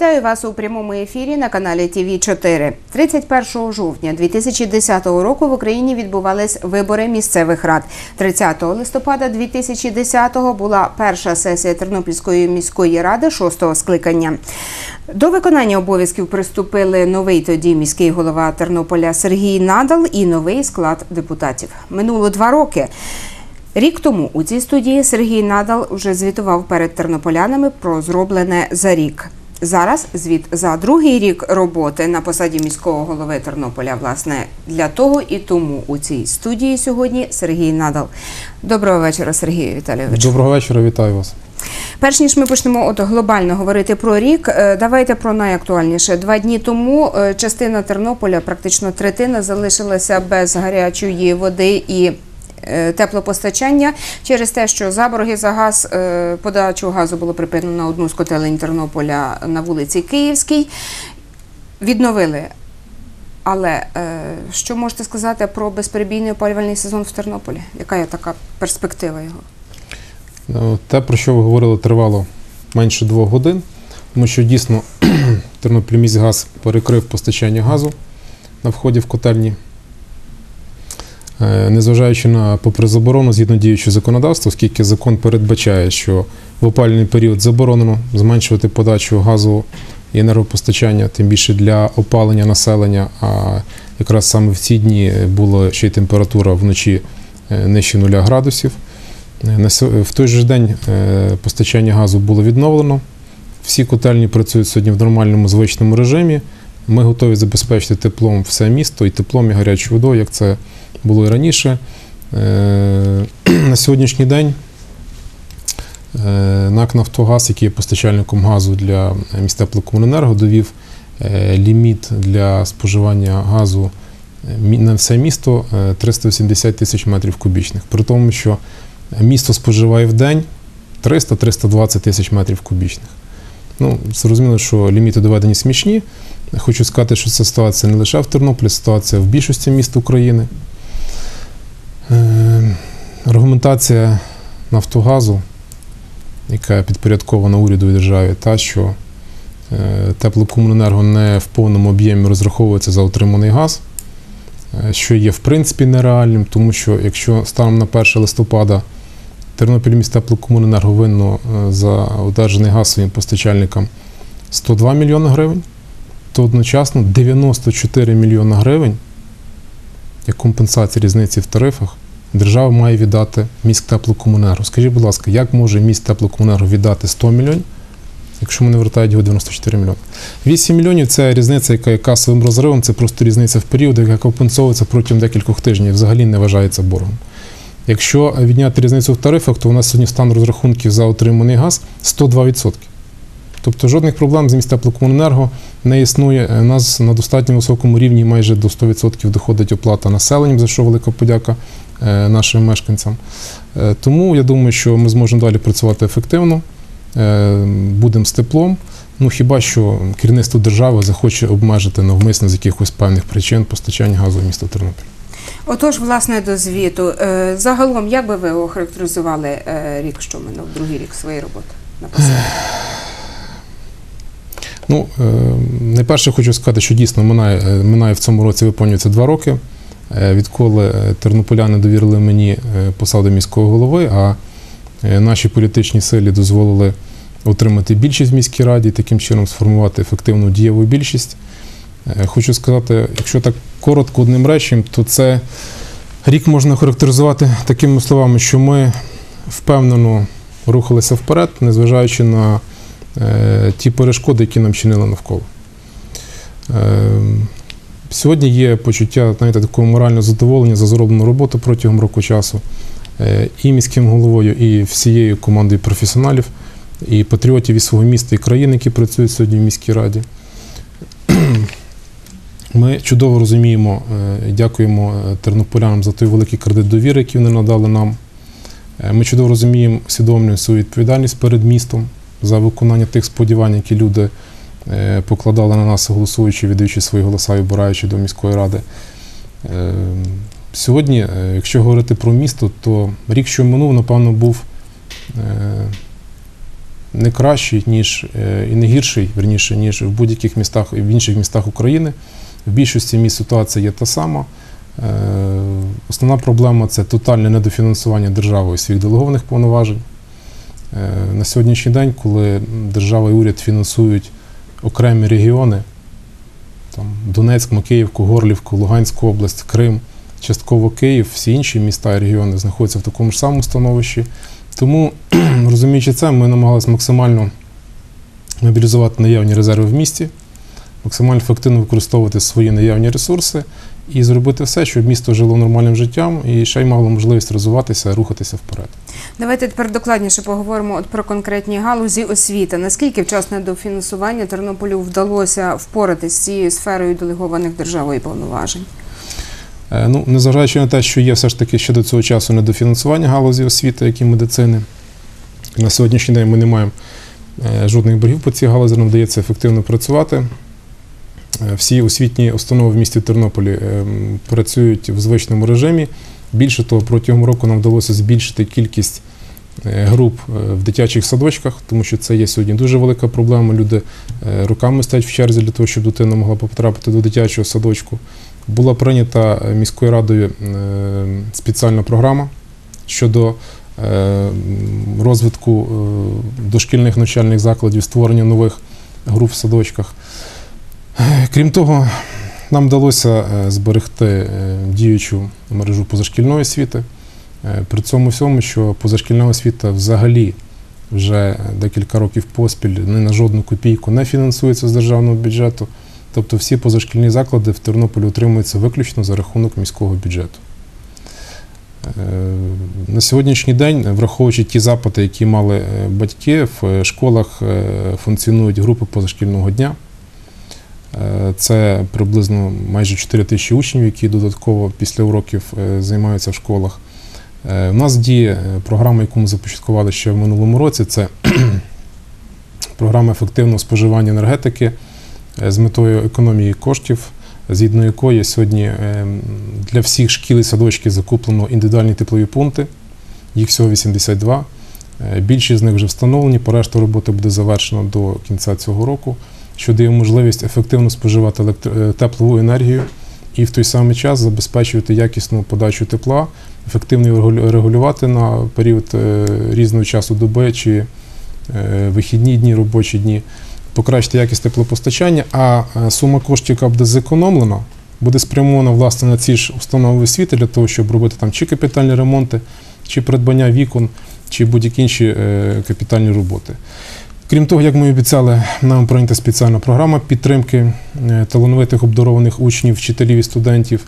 Вітаю вас у прямому ефірі на каналі ТВ 4 31 жовтня 2010 року в Україні відбувались вибори місцевих рад. 30 листопада 2010 була перша сесія Тернопільської міської ради шостого скликання. До виконання обов'язків приступили новий тоді міський голова Тернополя Сергій Надал і новий склад депутатів. Минуло два роки. Рік тому у цій студії Сергій Надал вже звітував перед тернополянами про зроблене за рік. Зараз звіт за другий рік роботи на посаді міського голови Тернополя. Власне для того і тому у цій студії сьогодні Сергій Надал. Доброго вечора, Сергію Віталійовичу. Доброго вечора, вітаю вас. Перш ніж ми почнемо от глобально говорити про рік, е, давайте про найактуальніше. Два дні тому е, частина Тернополя, практично третина, залишилася без гарячої води і теплопостачання через те, що заборги за газ, е, подачу газу було припинено на одну з котелень Тернополя на вулиці Київській. Відновили. Але е, що можете сказати про безперебійний опалювальний сезон в Тернополі? Яка є така перспектива його? Ну, Те, про що ви говорили, тривало менше двох годин, тому що дійсно Тернопільміськгаз перекрив постачання газу на вході в котельні. Е, Незважаючи на попри заборону згідно діючого законодавства, оскільки закон передбачає, що в опалювальний період заборонено зменшувати подачу газу і енергопостачання, тим більше для опалення населення. А якраз саме в ці дні була ще й температура вночі е, нижче 0 градусів. Е, В той же день постачання газу було відновлено. Всі котельні працюють сьогодні в нормальному звичному режимі. Ми готові забезпечити теплом все місто і теплом і гарячою водою, як це було і раніше. Е, На сьогоднішній день е, НАК Нафтогаз, який є постачальником газу для міст теплокомуненерго, довів е, ліміт для споживання газу е, на все місто е, 380 тисяч метрів кубічних. При тому, що місто споживає в день 300-320 тисяч метрів кубічних. Ну, зрозуміло, що ліміти доведені смішні. Хочу сказати, що ця ситуація не лише в Тернополі, ситуація в більшості міст України. Е, Аргументація Нафтогазу, яка підпорядкована уряду і державі, та, що е, теплокомуненерго не в повному об'ємі розраховується за отриманий газ, е, що є в принципі нереальним, тому що якщо станом на 1 листопада Тернопіль міст теплокомуненерго винно за одержаний газ своїм постачальникам 102 мільйони гривень, то одночасно 94 мільйони гривень як компенсація різниці в тарифах держава має віддати міськ теплокомунерго. Скажіть, будь ласка, як може міськ теплокомунерго віддати 100 мільйонів, якщо вони вертають його 94 мільйони? 8 мільйонів це різниця, яка є касовим розривом, це просто різниця в період, яка компенсовується протягом декількох тижнів, взагалі не вважається боргом. Якщо відняти різницю в тарифах, то у нас сьогодні стан розрахунків за отриманий газ 102%. Тобто жодних проблем з міст теплокомуненерго не існує. У нас на достатньо високому рівні майже до 100% доходить оплата населенням, за що велика подяка нашим мешканцям. Е, Тому я думаю, що ми зможемо далі працювати ефективно, е, будемо з теплом. Ну хіба що керівництво держави захоче обмежити навмисно з якихось певних причин постачання газу в місто Тернопіль. Отож, власне, до звіту. Е, Загалом, як би ви охарактеризували е, рік, що минув, другий рік своєї роботи на посаді? Ну, е, найперше хочу сказати, що дійсно минає, е, минає в цьому році виповнюється два роки. Е, Відколи е, тернополяни довірили мені е, посаду міського голови, а наші політичні силі дозволили отримати більшість в міській раді, таким чином сформувати ефективну дієву більшість. Хочу сказати, якщо так коротко одним речем, то це рік можна характеризувати такими словами, що ми впевнено рухалися вперед, незважаючи на ті перешкоди, які нам чинили навколо. Сьогодні є почуття знаєте, такого морального задоволення за зроблену роботу протягом року часу е, і міським головою, і всією командою професіоналів, і патріотів і свого міста, і країн, які працюють сьогодні в міській раді. Ми чудово розуміємо е, дякуємо е, тернополянам за той великий кредит довіри, який вони надали нам. Ми чудово розуміємо, усвідомлюємо свою відповідальність перед містом за виконання тих сподівань, які люди покладали на нас, голосуючи, віддаючи свої голоса і обираючи до міської ради. Е, Сьогодні, е, якщо говорити про місто, то рік, що минув, напевно, був е, не кращий, ніж е, і не гірший, верніше, ніж в будь-яких містах і в інших містах України. В більшості міст ситуація є та сама. Е, Основна проблема це тотальне недофінансування державою своїх делегованих повноважень. Е, На сьогоднішній день, коли держава і уряд фінансують окремі регіони, там Донецьк, Макіївку, Горлівку, Луганську область, Крим, частково Київ, всі інші міста і регіони знаходяться в такому ж самому становищі. Тому, розуміючи це, ми намагалися максимально мобілізувати наявні резерви в місті, максимально ефективно використовувати свої наявні ресурси і зробити все, щоб місто жило нормальним життям і ще й мало можливість розвиватися, рухатися вперед. Давайте тепер докладніше поговоримо от про конкретні галузі освіти. Наскільки вчасне дофінансування Тернополю вдалося впоратись з цією сферою делегованих державою повноважень? Е, Ну, незважаючи на те, що є все ж таки ще до цього часу недофінансування галузі освіти, як і медицини. На сьогоднішній день ми не маємо е, жодних боргів по цій галузі, нам вдається ефективно працювати. Е, Всі освітні установи в місті Тернополі е, працюють в звичному режимі. Більше того, протягом року нам вдалося збільшити кількість е, груп в дитячих садочках, тому що це є сьогодні дуже велика проблема. Люди руками стоять в черзі для того, щоб дитина могла потрапити до дитячого садочку. Була прийнята міською радою спеціальна програма щодо розвитку дошкільних навчальних закладів, створення нових груп в садочках. Крім того, нам вдалося е, зберегти е, діючу мережу позашкільної освіти. Е, При цьому всьому, що позашкільна освіта взагалі вже декілька років поспіль не на жодну копійку не фінансується з державного бюджету. Тобто всі позашкільні заклади в Тернополі утримуються виключно за рахунок міського бюджету. На сьогоднішній день, враховуючи ті запити, які мали батьки, в школах функціонують групи позашкільного дня. Е, Це приблизно майже 4 тисячі учнів, які додатково після уроків е, займаються в школах. Е, У нас діє е, програма, яку ми започаткували ще в минулому році. Це програма ефективного споживання енергетики е, з метою економії коштів, згідно якої сьогодні е, для всіх шкіл і садочків закуплено індивідуальні теплові пункти. Їх всього 82. Е, Більшість з них вже встановлені, по решту роботи буде завершено до кінця цього року, що дає можливість ефективно споживати е, теплову енергію і в той самий час забезпечувати якісну подачу тепла, ефективно регулювати на період е, різного часу доби чи е, вихідні дні, робочі дні, покращити якість теплопостачання, а сума коштів, яка буде зекономлена, буде спрямована власне на ці ж установи освіти для того, щоб робити там чи капітальні ремонти, чи придбання вікон, чи будь-які інші капітальні роботи. Крім того, як ми обіцяли, нам прийнята спеціальна програма підтримки е, талановитих обдарованих учнів, вчителів і студентів,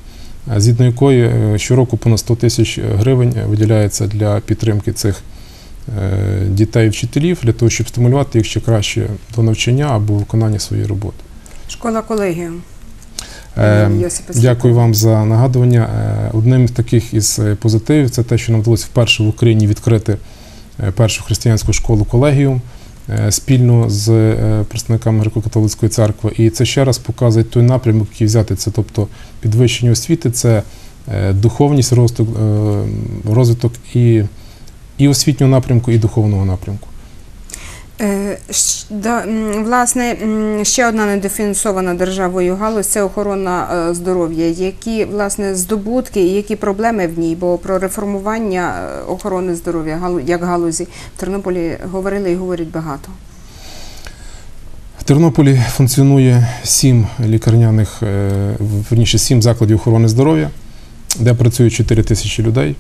е, згідно якої е, щороку понад 100 тисяч гривень виділяється для підтримки цих дітей і вчителів, для того, щоб стимулювати їх ще краще до навчання або виконання своєї роботи. Школа колегіум. Е, Дякую вам за нагадування. Одним з таких із позитивів це те, що нам вдалося вперше в Україні відкрити першу християнську школу колегіум спільно з е, представниками Греко-католицької церкви. І це ще раз показує той напрямок, який взяти. Це тобто підвищення освіти, це е, духовність, е, розвиток і, і освітнього напрямку, і духовного напрямку. Е, власне, ще одна недофінансована державою галузь це охорона е, здоров'я. Які власне здобутки і які проблеми в ній? Бо про реформування е, охорони здоров'я як галузі в Тернополі говорили і говорять багато. В Тернополі функціонує сім лікарняних, верніше, сім закладів охорони здоров'я, де працює 4 тисячі людей.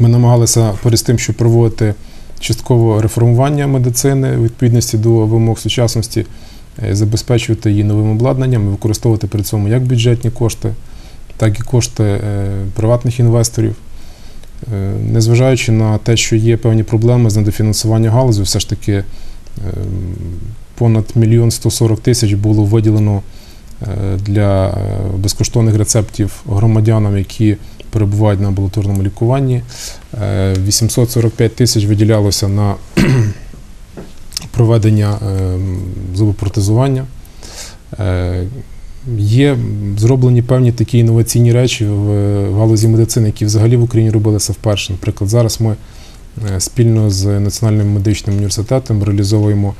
Ми намагалися перед тим, щоб проводити частково реформування медицини у відповідності до вимог сучасності, е, забезпечувати її новим обладнанням і використовувати при цьому як бюджетні кошти, так і кошти е, приватних інвесторів. Е, Незважаючи на те, що є певні проблеми з недофінансуванням галузі, все ж таки е, понад мільйон 140 тисяч було виділено для безкоштовних рецептів громадянам, які перебувають на амбулаторному лікуванні. Е, 845 тисяч виділялося на проведення е, зубопротезування. Е, Є зроблені певні такі інноваційні речі в галузі медицини, які взагалі в Україні робилися вперше. Наприклад, зараз ми е, спільно з Національним медичним університетом реалізовуємо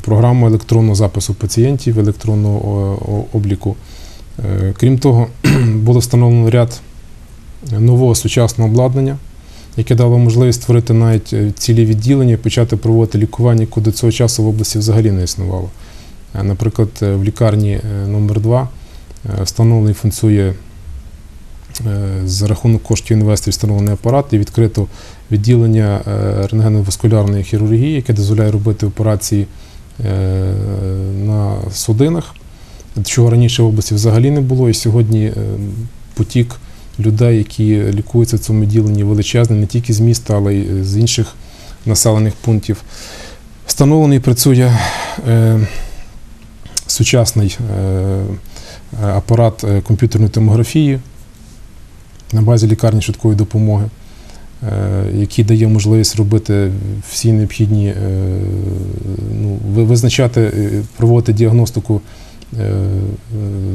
програму електронного запису пацієнтів, електронного обліку. Е, Крім того, було встановлено ряд нового сучасного обладнання, яке дало можливість створити навіть е, цілі відділення і почати проводити лікування, до цього часу в області взагалі не існувало. Е, Наприклад, в лікарні номер 2 встановлений функціонує е, за рахунок коштів інвесторів встановлений апарат і відкрито відділення рентгеноваскулярної хірургії, яке дозволяє робити операції на судинах, чого раніше в області взагалі не було. І сьогодні е, потік людей, які лікуються в цьому відділенні, величезний не тільки з міста, але й з інших населених пунктів. Встановлений працює е, сучасний е, апарат е, комп'ютерної томографії на базі лікарні швидкої допомоги, е, який дає можливість робити всі необхідні, е, ну, визначати, е, проводити діагностику е, е,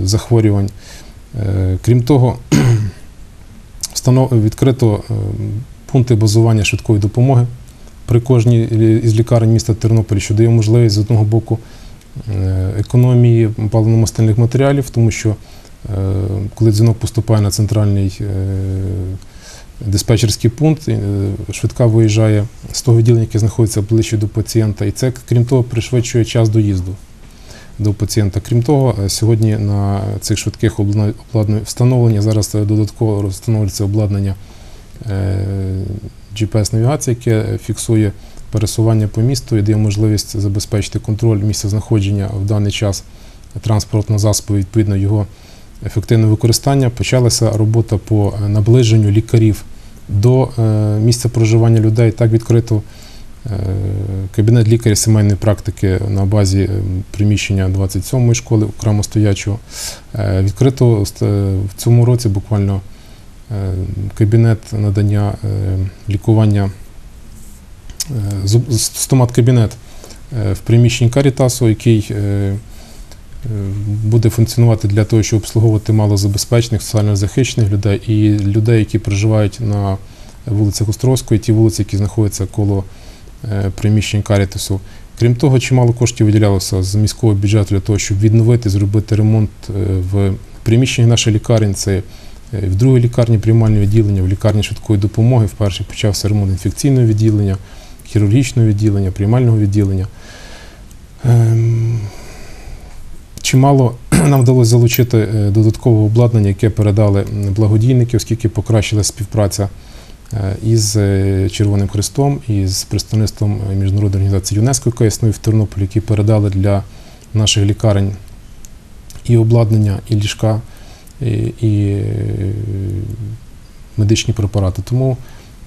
захворювань. Е, Крім того, відкрито е, пункти базування швидкої допомоги при кожній із лікарень міста Тернополя, що дає можливість з одного боку е, економії паливно-мастильних матеріалів, тому що е, коли дзвінок поступає на центральний е, диспетчерський пункт, е, швидка виїжджає з того відділення, яке знаходиться ближче до пацієнта, і це, крім того, пришвидшує час доїзду до пацієнта. Крім того, е, сьогодні на цих швидких обла- обладнань встановлення зараз е, додатково встановлюється обладнання е, GPS-навігації, яке фіксує пересування по місту і дає можливість забезпечити контроль місця знаходження в даний час транспортного засобу, відповідно його ефективне використання. Почалася робота по наближенню лікарів до місця проживання людей. Так відкрито кабінет лікаря сімейної практики на базі е, приміщення 27-ї школи окремо стоячого. Е, Відкрито е, в цьому році буквально е, кабінет надання е, лікування е, стомат-кабінет е, в приміщенні Карітасу, який е, е, буде функціонувати для того, щоб обслуговувати малозабезпечених, соціально захищених людей і людей, які проживають на вулицях Островської, ті вулиці, які знаходяться коло е, приміщень Карітасу. Крім того, чимало коштів виділялося з міського бюджету для того, щоб відновити, зробити ремонт е, в приміщенні нашої лікарні. Це е, в другій лікарні приймальне відділення, в лікарні швидкої допомоги. Вперше почався ремонт інфекційного відділення, хірургічного відділення, приймального відділення. Ем, Чимало нам вдалося залучити е, додаткового обладнання, яке передали благодійники, оскільки покращилася співпраця е, із е, Червоним Хрестом і з представництвом е, міжнародної організації ЮНЕСКО, яка існує в Тернополі, які передали для наших лікарень і обладнання, і ліжка, і, і е, медичні препарати. Тому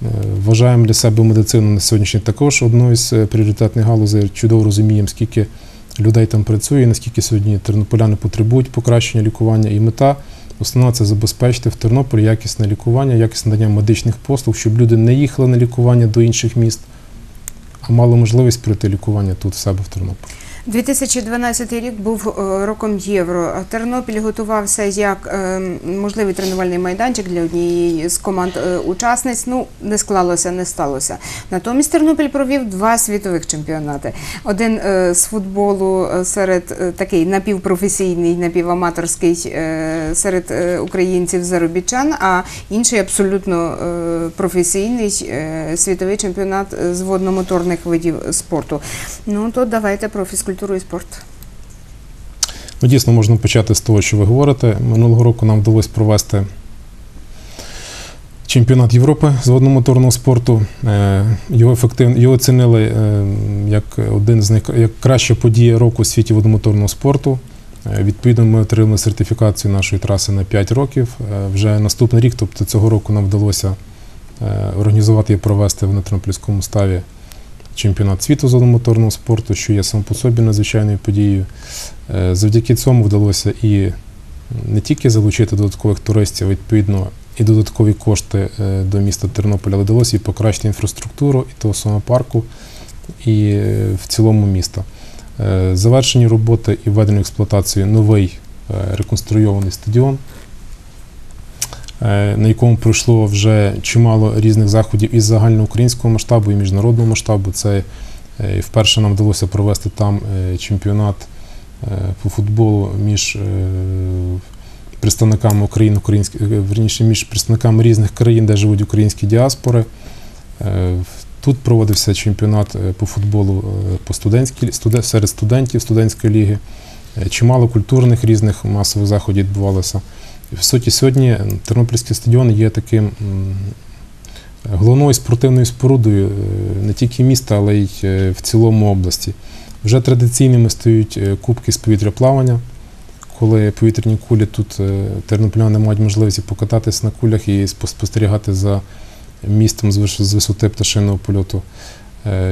е, вважаємо для себе медицину на сьогоднішній також одною з е, пріоритетних галузей. Чудово розуміємо, скільки людей там працює, наскільки сьогодні тернополяни потребують покращення лікування. І мета основна це забезпечити в Тернополі якісне лікування, якісне надання медичних послуг, щоб люди не їхали на лікування до інших міст, а мали можливість пройти лікування тут в себе в Тернополі. 2012 рік був е, роком євро. Тернопіль готувався як е, можливий тренувальний майданчик для однієї з команд е, учасниць. Ну не склалося, не сталося. Натомість Тернопіль провів два світових чемпіонати. Один з футболу серед такий напівпрофесійний, напіваматорський серед українців заробітчан, а інший абсолютно професійний світовий чемпіонат з водномоторних видів спорту. Ну то давайте про фізкультуру і спорт. Ну, дійсно, можна почати з того, що ви говорите. Минулого року нам вдалося провести чемпіонат Європи з водномоторного спорту. Е, Його ефективно його оцінили е, як один з найк- як краща подія року у світі водномоторного спорту. Е, Відповідно, ми отримали сертифікацію нашої траси на 5 років. Вже наступний рік, тобто цього року, нам вдалося організувати і провести в Тернопільському ставі чемпіонат світу з водномоторного спорту, що є сам по собі надзвичайною подією. Е, Завдяки цьому вдалося і не тільки залучити додаткових туристів, відповідно, і додаткові кошти е, до міста Тернополя, але вдалося і покращити інфраструктуру і того самого парку, і е, в цілому міста. Завершені роботи і введено в експлуатацію новий реконструйований стадіон. Е, на якому пройшло вже чимало різних заходів із загальноукраїнського масштабу і міжнародного масштабу. Це е, вперше нам вдалося провести там е, чемпіонат по футболу між представниками України, верніше, між представниками різних країн, де живуть українські діаспори. Тут проводився чемпіонат по футболу по студентській студе- серед студентів студентської ліги. Чимало культурних різних масових заходів відбувалося. В суті, сьогодні Тернопільський стадіон є таким головною спортивною спорудою е, не тільки міста, але й е, в цілому області. Вже традиційними стають е, кубки з повітряплавання, коли повітряні кулі тут тернополяни мають можливість покататись на кулях і спостерігати за містом з висоти пташиного польоту.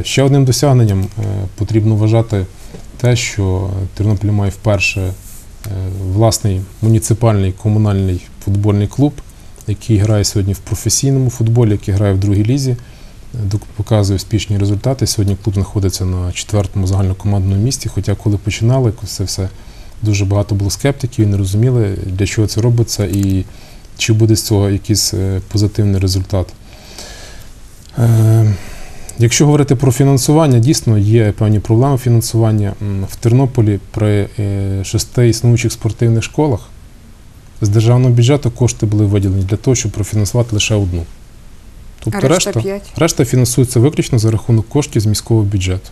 Ще одним досягненням потрібно вважати те, що Тернопіль має вперше власний муніципальний комунальний футбольний клуб, який грає сьогодні в професійному футболі, який грає в другій лізі, е, показує успішні результати. Сьогодні клуб знаходиться на четвертому загальнокомандному місці. Хоча коли починали, це все дуже багато було скептиків і не розуміли, для чого це робиться і чи буде з цього якийсь е, позитивний результат. Якщо говорити про фінансування, дійсно є певні проблеми фінансування. В Тернополі при е, шести існуючих спортивних школах з державного бюджету кошти були виділені для того, щоб профінансувати лише одну. Тобто А решта решта, решта фінансується виключно за рахунок коштів з міського бюджету.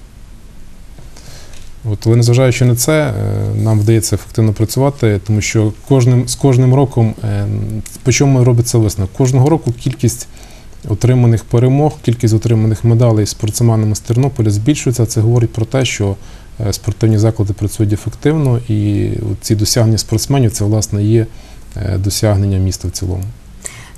От, але незважаючи на це, е, нам вдається ефективно працювати, тому що кожним, з кожним роком, е, по чому робиться висновок? Кожного року кількість отриманих перемог, кількість отриманих медалей спортсменами з Тернополя збільшується. Це говорить про те, що е, спортивні заклади працюють ефективно, і ці досягнення спортсменів це власне є е, досягнення міста в цілому.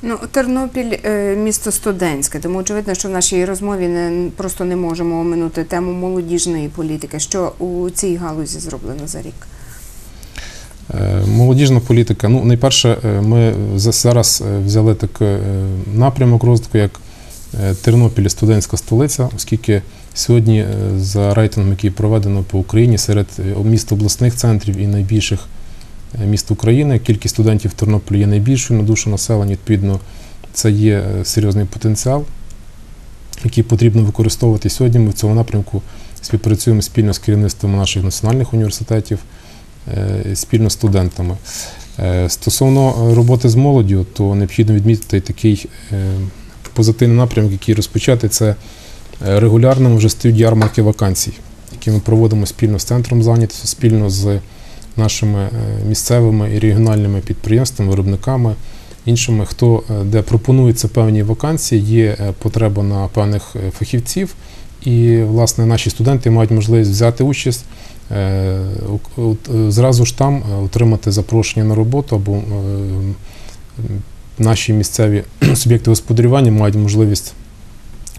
Ну, Тернопіль е, місто студентське, тому очевидно, що в нашій розмові не просто не можемо оминути тему молодіжної політики. Що у цій галузі зроблено за рік? Е, Молодіжна політика. Ну, найперше, е, ми зараз е, взяли такий напрямок розвитку, як Тернопіль студентська столиця, оскільки сьогодні за рейтингом, який проведено по Україні, серед міст обласних центрів і найбільших міст України, кількість студентів Тернополі є найбільшою на душу населення. Відповідно, це є серйозний потенціал, який потрібно використовувати сьогодні. Ми в цьому напрямку співпрацюємо спільно з керівництвом наших національних університетів спільно з студентами. Е, Стосовно е, роботи з молоддю, то необхідно відмітити такий е, позитивний напрямок, який розпочати. Це е, регулярно вже стають ярмарки вакансій, які ми проводимо спільно з центром зайнятості, спільно з нашими е, місцевими і регіональними підприємствами, виробниками, іншими, хто е, де пропонуються певні вакансії, є е, потреба на певних е, фахівців, і власне наші студенти мають можливість взяти участь е, е, зразу ж там е, отримати запрошення на роботу або е, наші місцеві суб'єкти господарювання мають можливість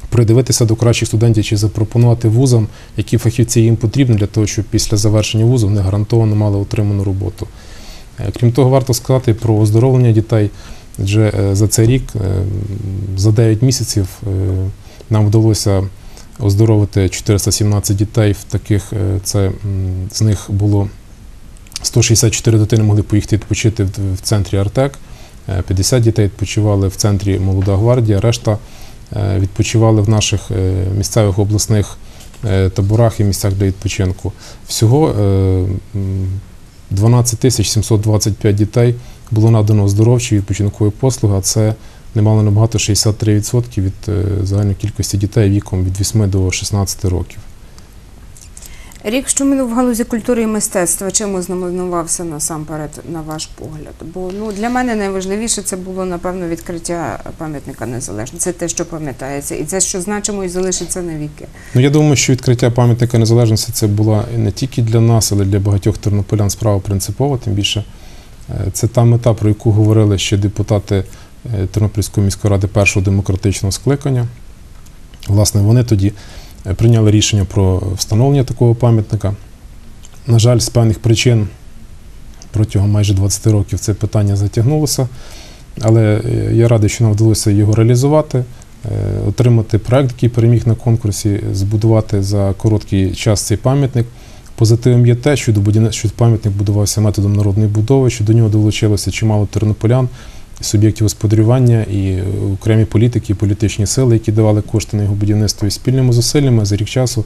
придивитися до кращих студентів чи запропонувати вузам, які фахівці їм потрібні для того, щоб після завершення вузу вони гарантовано мали отриману роботу. Е, Крім того, варто сказати про оздоровлення дітей. Адже е, за цей рік, е, за 9 місяців, е, нам вдалося оздоровити 417 дітей. В таких е, це з них було 164 дитини могли поїхати відпочити в, центрі Артек. е, 50 дітей відпочивали в центрі Молода гвардія, решта е, відпочивали в наших е, місцевих обласних е, таборах і місцях для відпочинку. Всього е, м, 12 тисяч 725 дітей було надано оздоровчі відпочинкові послуги, а це немало небагато 63% від е, загальної кількості дітей віком від 8 до 16 років. Рік, що минув в галузі культури і мистецтва, чим ознаменувався насамперед, на ваш погляд? Бо ну для мене найважливіше це було напевно відкриття пам'ятника незалежності. Це те, що пам'ятається, і це, що значимо і залишиться навіки. Ну, я думаю, що відкриття пам'ятника незалежності це була не тільки для нас, але й для багатьох тернополян справа принципова. Тим більше е, це та мета, про яку говорили ще депутати Тернопільської міської ради першого демократичного скликання. Власне, вони тоді е, прийняли рішення про встановлення такого пам'ятника. На жаль, з певних причин протягом майже 20 років це питання затягнулося, але е, я радий, що нам вдалося його реалізувати е, отримати проект, який переміг на конкурсі, збудувати за короткий час цей пам'ятник. Позитивом є те, що пам'ятник будувався методом народної будови, що до нього долучилося чимало тернополян, суб'єктів господарювання, і е, окремі політики, і політичні сили, які давали кошти на його будівництво. І спільними зусиллями за рік часу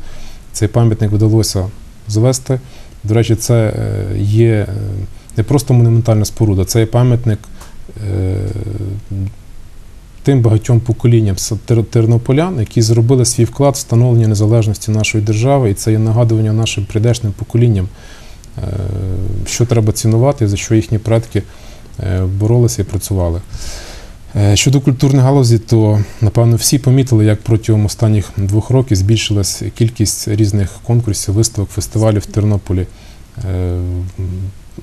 цей пам'ятник вдалося звести. До речі, це е, є е, не просто монументальна споруда, це є пам'ятник тим багатьом поколінням тернополян, які зробили свій вклад в встановлення незалежності нашої держави, і це є нагадування нашим прийдешнім поколінням, що треба цінувати, за що їхні предки боролися і працювали. Е, Щодо культурної галузі, то напевно всі помітили, як протягом останніх двох років збільшилась кількість різних конкурсів, виставок, фестивалів в Тернополі. Е,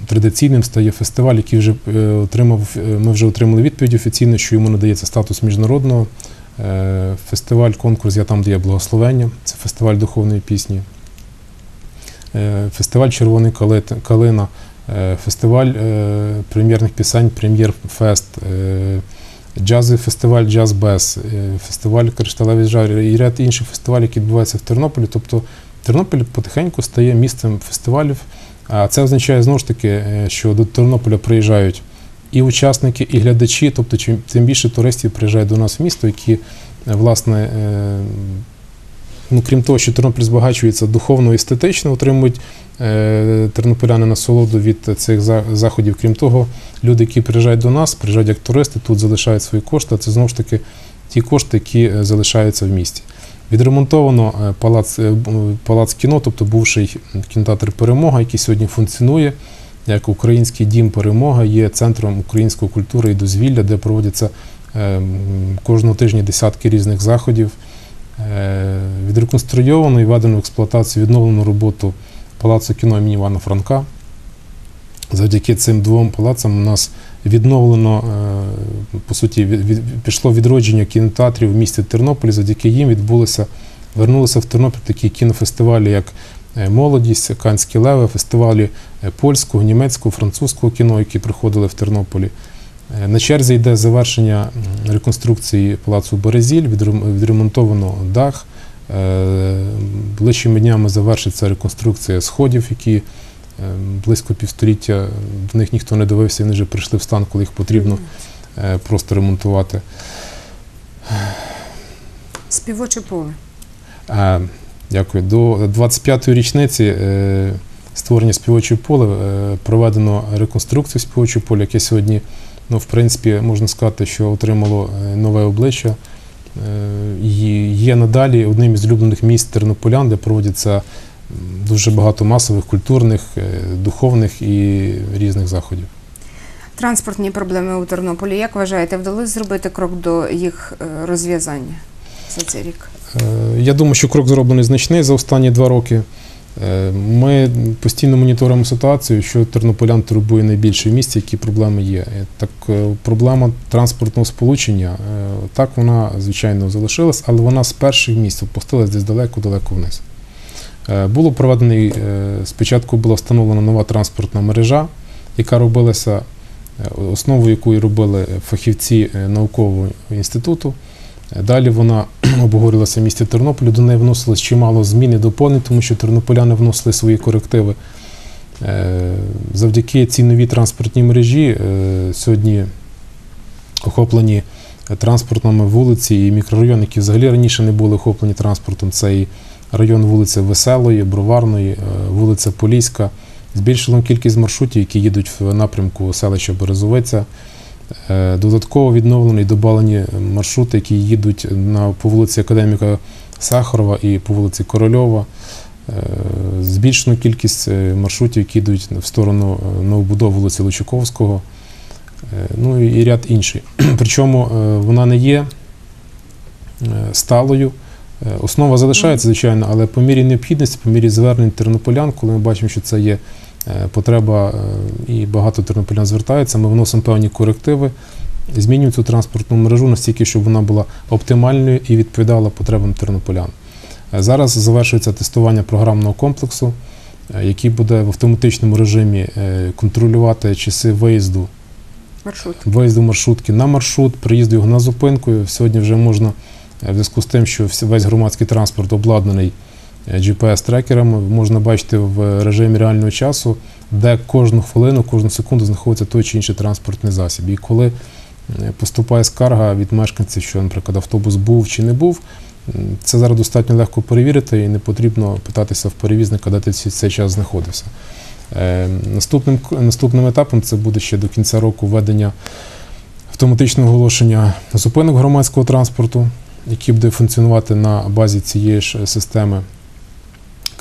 Традиційним стає фестиваль, який вже е, отримав. е, Ми вже отримали відповідь офіційно, що йому надається статус міжнародного. Е, Фестиваль, конкурс Я там, де є благословення. Це фестиваль духовної пісні. Е, Фестиваль Червоний калина, е, фестиваль е, прем'єрних пісень, прем'єр-фест, е, джазовий фестиваль Джаз Без, е, фестиваль Кришталевий жар і ряд інших фестивалів, які відбуваються в Тернополі. Тобто Тернопіль потихеньку стає місцем фестивалів. А це означає знову ж таки, е, що до Тернополя приїжджають і учасники, і глядачі, тобто чим тим більше туристів приїжджає до нас в місто, які е, власне. е, Ну, крім того, що Тернопіль збагачується духовно і естетично, отримують е, тернополяни насолоду від цих заходів. Крім того, люди, які приїжджають до нас, приїжджають як туристи, тут залишають свої кошти. а Це знову ж таки ті кошти, які е, залишаються в місті. Відремонтовано е, палац, е, палац кіно, тобто бувший кінотеатр Перемога, який сьогодні функціонує як український дім Перемога, є центром української культури і дозвілля, де проводяться е, кожного тижня десятки різних заходів. Е, Відреконструйовано і введено в експлуатацію відновлену роботу палацу кіно імені Івана Франка. Завдяки цим двом палацам у нас відновлено, е, по суті, пішло відродження кінотеатрів в місті Тернополі. Завдяки їм відбулося, вернулися в Тернопіль такі кінофестивалі, як е, Молодість, Канські леви, фестивалі е, польського, німецького, французького кіно, які проходили в Тернополі. На черзі йде завершення реконструкції палацу Березіль, відремонтовано дах. Е, Ближчими днями завершиться реконструкція сходів, які е, близько півстоліття до них ніхто не дивився, вони вже прийшли в стан, коли їх потрібно е, просто ремонтувати. Співоче поле. Дякую. До 25-ї річниці створення співочого поле проведено реконструкцію співочого поля, яке сьогодні, ну, в принципі, можна сказати, що отримало нове обличчя. Е, І є надалі одним із улюблених місць тернополян, де проводяться дуже багато масових, культурних, е, духовних і різних заходів. Транспортні проблеми у Тернополі. Як вважаєте, вдалося зробити крок до їх е, розв'язання за цей рік? Я думаю, що крок зроблений значний за останні два роки. Е, Ми постійно моніторимо ситуацію, що тернополян турбує найбільше в місті, які проблеми є. Е, Так, е, проблема транспортного сполучення, так вона, звичайно, залишилась, але вона з перших місць опустилась десь далеко-далеко вниз. Було проведений, е, спочатку була встановлена нова транспортна мережа, яка робилася, основу якої робили фахівці наукового інституту. Далі вона обговорювалася в місті Тернополі, до неї вносилось чимало змін і доповнень, тому що тернополяни вносили свої корективи. Е, Завдяки цій новій транспортній мережі е, сьогодні охоплені транспортами вулиці і мікрорайони, які взагалі раніше не були охоплені транспортом. Це і район вулиці Веселої, Броварної, е, вулиця Поліська. Збільшено кількість маршрутів, які їдуть в напрямку селища Березовиця. Е, Додатково відновлені і добавлені маршрути, які їдуть на, по вулиці Академіка Сахарова і по вулиці Корольова. Е, Збільшено кількість е, маршрутів, які йдуть в сторону е, новобудов вулиці Лучаковського, е, ну і ряд інших. Причому е, вона не є е, сталою. Е, Основа залишається, звичайно, але по мірі необхідності, по мірі звернень тернополян, коли ми бачимо, що це є е, потреба е, і багато тернополян звертаються, ми вносимо певні корективи, змінюємо цю транспортну мережу настільки, щоб вона була оптимальною і відповідала потребам тернополян. Е, Зараз завершується тестування програмного комплексу, е, який буде в автоматичному режимі е, контролювати часи виїзду Маршрут. виїзду маршрутки на маршрут, приїзду його на зупинку. Сьогодні вже можна, е, в зв'язку з тим, що весь громадський транспорт обладнаний е, GPS-трекерами, можна бачити в режимі реального часу, де кожну хвилину, кожну секунду знаходиться той чи інший транспортний засіб. І коли е, поступає скарга від мешканців, що, наприклад, автобус був чи не був. Це зараз достатньо легко перевірити і не потрібно питатися в перевізника, де ти цей час знаходився. Е, Наступним, наступним етапом це буде ще до кінця року введення автоматичного оголошення зупинок громадського транспорту, який буде функціонувати на базі цієї ж системи.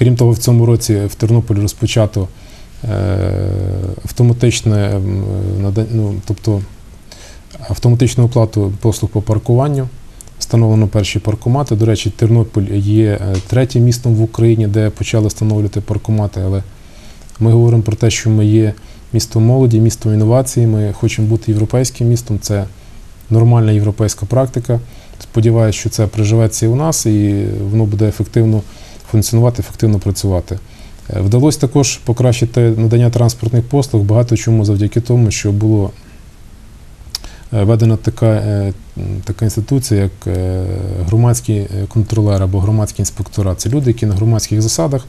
Крім того, в цьому році в Тернополі розпочато е, автоматичне ну, тобто автоматичну оплату послуг по паркуванню. Встановлено перші паркомати. До речі, Тернопіль є е, третім містом в Україні, де почали встановлювати паркомати, але ми говоримо про те, що ми є містом молоді, містом інновацій. Ми хочемо бути європейським містом. Це нормальна європейська практика. Сподіваюся, що це приживеться і у нас, і воно буде ефективно функціонувати, ефективно працювати. Е, Вдалося також покращити надання транспортних послуг багато чому завдяки тому, що було е, введена така, е, така інституція, як е, громадський е, контролер або громадський інспекторат. Це люди, які на громадських засадах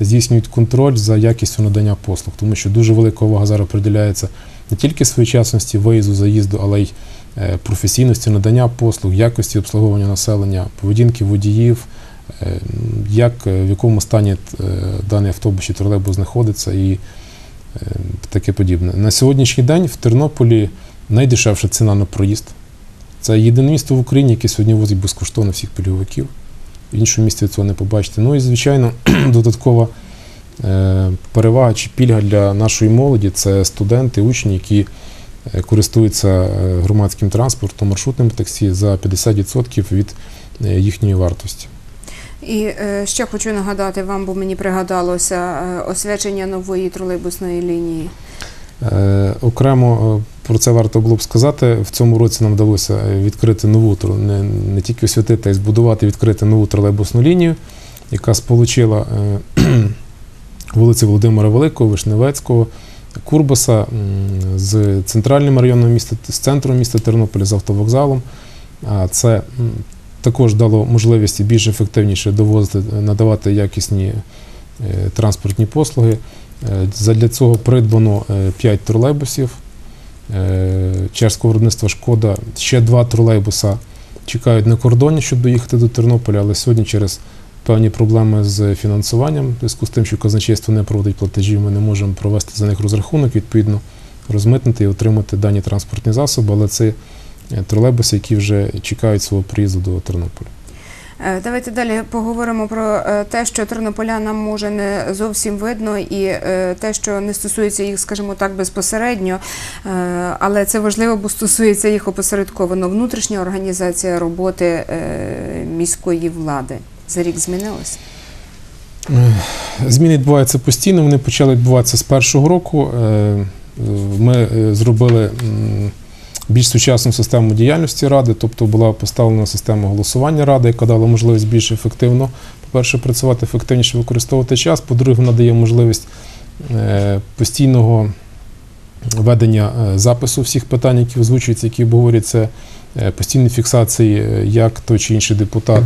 здійснюють контроль за якістю надання послуг, тому що дуже велика увага зараз приділяється не тільки своєчасності виїзду, заїзду, але й е, професійності надання послуг, якості обслуговування населення, поведінки водіїв, е, як е, в якому стані е, даний автобус чи тролейбус знаходиться і е, таке подібне. На сьогоднішній день в Тернополі найдешевша ціна на проїзд. Це єдине місто в Україні, яке сьогодні возить безкоштовно всіх пільговиків. В іншому місті цього не побачите. Ну і, звичайно, додаткова е, перевага чи пільга для нашої молоді це студенти, учні, які е, користуються е, громадським транспортом, маршрутним таксі за 50% від е, їхньої вартості. І е, ще хочу нагадати вам, бо мені пригадалося е, освячення нової тролейбусної лінії. Е, Окремо про це варто було б сказати. В цьому році нам вдалося відкрити нову не, не тільки освятити, а й збудувати відкрити нову тролейбусну лінію, яка сполучила вулиці Володимира Великого, Вишневецького, Курбаса з центральним районом міста, з центром міста Тернополя, з автовокзалом. А це також дало можливість більш ефективніше довозити, надавати якісні е, транспортні послуги. Е, Задля цього придбано 5 тролейбусів е, чеського виробництва Шкода. Ще два тролейбуса чекають на кордоні, щоб доїхати до Тернополя, але сьогодні через певні проблеми з фінансуванням, в зв'язку з тим, що казначейство не проводить платежі, ми не можемо провести за них розрахунок, відповідно, розмитнити і отримати дані транспортні засоби, але це тролейбуси, які вже чекають свого приїзду до Тернополя. Е, Давайте далі поговоримо про е, те, що тернополянам може не зовсім видно, і е, те, що не стосується їх, скажімо так, безпосередньо, Е, але це важливо, бо стосується їх опосередковано. Внутрішня організація роботи е, міської влади за рік змінилася. Е, Зміни відбуваються постійно. Вони почали відбуватися з першого року. Е, Ми е, зробили більш сучасну систему діяльності ради, тобто була поставлена система голосування ради, яка дала можливість більш ефективно, по-перше, працювати ефективніше, використовувати час. По-друге, надає можливість е, постійного ведення е, запису всіх питань, які озвучуються, які обговорюються, е, постійної фіксації, як той чи інший депутат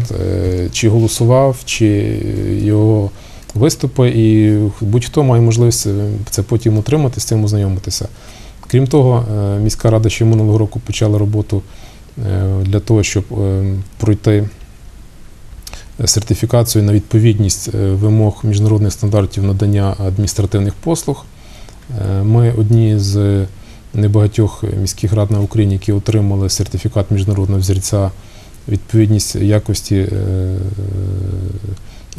чи голосував, чи його виступи, і будь-хто має можливість це потім отримати, з цим ознайомитися. Крім того, е, міська рада ще минулого року почала роботу е, для того, щоб е, пройти сертифікацію на відповідність вимог міжнародних стандартів надання адміністративних послуг. Ми одні з небагатьох міських рад на Україні, які отримали сертифікат міжнародного взірця відповідність якості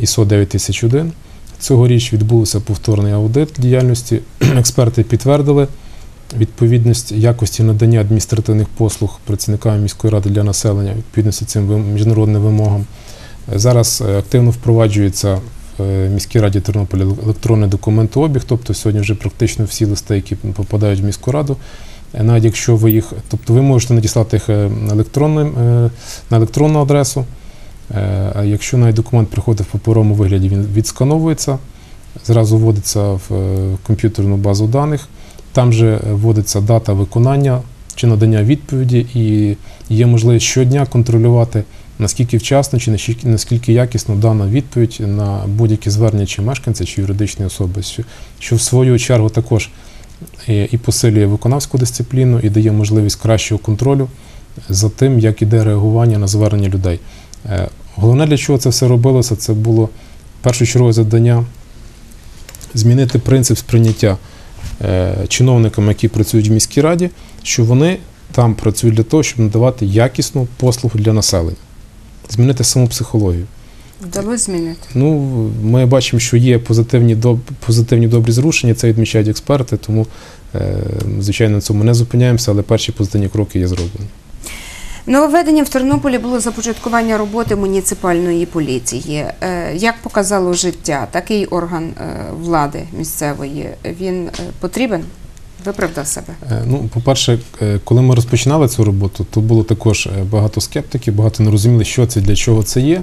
ISO 9001. Цьогоріч відбувся повторний аудит діяльності. Експерти підтвердили відповідність якості надання адміністративних послуг працівниками міської ради для населення відповідності цим міжнародним вимогам. Е, Зараз е, активно впроваджується в е, міській раді Тернополя електронний документообіг, тобто сьогодні вже практично всі листи, які попадають в міську раду. Навіть якщо ви їх, тобто ви можете надіслати їх на електронну адресу. А якщо навіть документ приходить в паперовому вигляді, він відскановується, зразу вводиться в комп'ютерну базу даних. Там же вводиться дата виконання чи надання відповіді, і є можливість щодня контролювати, наскільки вчасно чи наскільки- якісно дана відповідь на будь-які звернення чи мешканця, чи юридичної особи, що, в свою чергу також і, і посилює виконавську дисципліну, і дає можливість кращого контролю за тим, як іде реагування на звернення людей. Е, Головне, для чого це все робилося, це було першочергове завдання змінити принцип сприйняття е, чиновниками, які працюють в міській раді, що вони там працюють для того, щоб надавати якісну послугу для населення, змінити саму психологію. Вдалося змінити. Ну, ми бачимо, що є позитивні, доб- позитивні добрі зрушення, це відмічають експерти, тому, е, звичайно, на цьому не зупиняємося, але перші позитивні кроки є зроблені. Нововведенням в Тернополі було започаткування роботи муніципальної поліції. Е, Як показало життя, такий орган е, влади місцевої він е, потрібен? Виправдав себе. Ну, по-перше, коли ми розпочинали цю роботу, то було також багато скептиків, багато не розуміли, що це, для чого це є.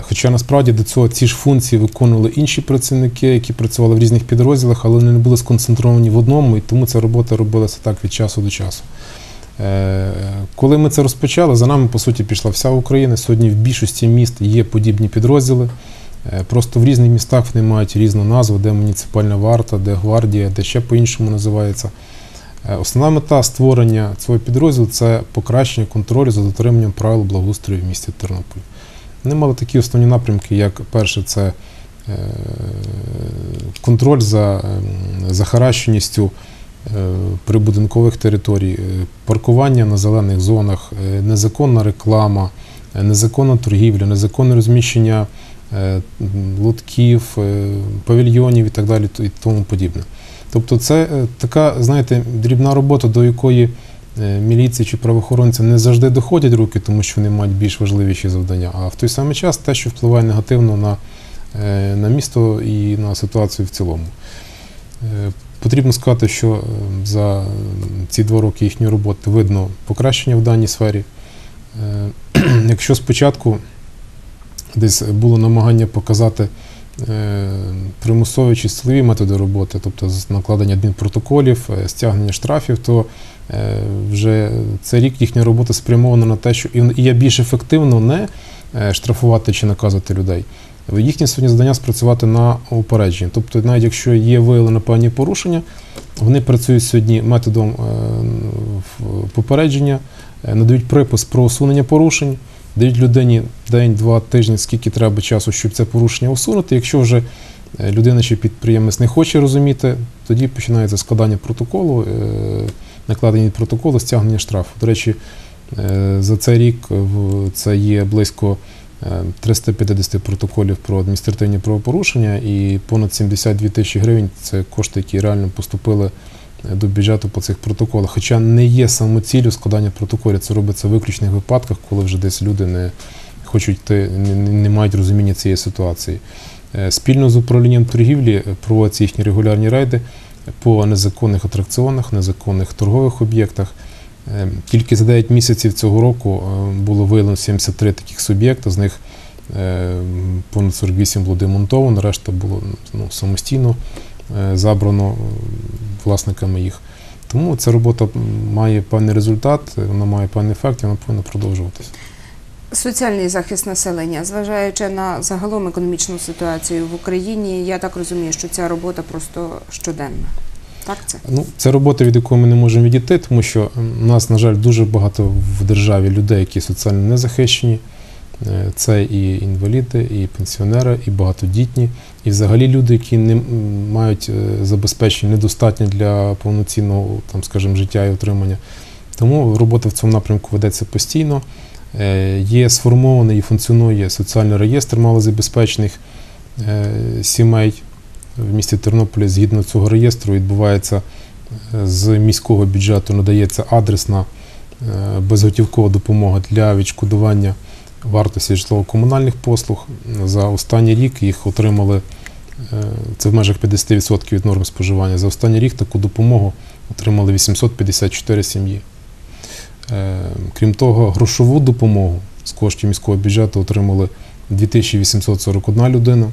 Хоча насправді до цього ці ж функції виконували інші працівники, які працювали в різних підрозділах, але вони не були сконцентровані в одному, і тому ця робота робилася так від часу до часу. Е, Коли ми це розпочали, за нами по суті пішла вся Україна. Сьогодні в більшості міст є подібні підрозділи. Е, Просто в різних містах вони мають різну назву, де муніципальна варта, де гвардія, де ще по-іншому називається. Е, Основна мета створення цього підрозділу це покращення контролю за дотриманням правил благоустрою в місті Тернополі. Вони мали такі основні напрямки, як перше, це контроль за ем, захаращеністю прибудинкових територій, е, паркування на зелених зонах, е, незаконна реклама, е, незаконна торгівля, незаконне розміщення е, лотків, е, павільйонів і так далі і тому подібне. Тобто це е, така, знаєте, дрібна робота, до якої е, міліції чи правоохоронці не завжди доходять руки, тому що вони мають більш важливіші завдання. А в той самий час те, що впливає негативно на, е, на місто і на ситуацію в цілому. Потрібно сказати, що е, за ці два роки їхньої роботи видно покращення в даній сфері. Е, Якщо спочатку десь було намагання показати е, примусові чи силові методи роботи, тобто накладення адмінпротоколів, стягнення штрафів, то вже цей рік їхня робота спрямована на те, що і є більш ефективно не штрафувати чи наказувати людей. Їхнє сьогодні завдання спрацювати на упередження. Тобто, навіть якщо є виявлено певні порушення, вони працюють сьогодні методом е, попередження, е, надають припис про усунення порушень, дають людині день-два тижні, скільки треба часу, щоб це порушення усунути. Якщо вже е, людина чи підприємець не хоче розуміти, тоді починається складання протоколу, накладення протоколу, стягнення штрафу. До речі, за цей рік це є близько 350 протоколів про адміністративні правопорушення і понад 72 тисячі гривень це кошти, які реально поступили е, до бюджету по цих протоколах. Хоча не є самоціллю складання протоколів, це робиться в виключних випадках, коли вже десь люди не хочуть йти, не, мають розуміння цієї ситуації. Е, Спільно з управлінням торгівлі е, проводяться їхні регулярні рейди по незаконних атракціонах, незаконних торгових об'єктах. Е, Тільки за 9 місяців цього року е, було виявлено 73 таких суб'єкти, з них е, понад 48 було демонтовано, решта було ну, самостійно е, забрано власниками їх. Тому ця робота має певний результат, вона має певний ефект, і вона повинна продовжуватися. Соціальний захист населення, зважаючи на загалом економічну ситуацію в Україні, я так розумію, що ця робота просто щоденна. Так це? Ну, це робота, від якої ми не можемо відійти, тому що у нас, на жаль, дуже багато в державі людей, які соціально не захищені. Е, Це і інваліди, і пенсіонери, і багатодітні, і взагалі люди, які не мають е, забезпечення недостатньо для повноцінного, там, скажімо, життя і отримання. Тому робота в цьому напрямку ведеться постійно. Е, Є сформований і функціонує соціальний реєстр малозабезпечених сімей в місті Тернополі. Згідно цього реєстру відбувається е, з міського бюджету надається адресна е, безготівкова допомога для відшкодування вартості житлово-комунальних послуг. За останній рік їх отримали е, це в межах 50% від норм споживання. За останній рік таку допомогу отримали 854 сім'ї. Крім того, грошову допомогу з коштів міського бюджету отримали 2841 людина.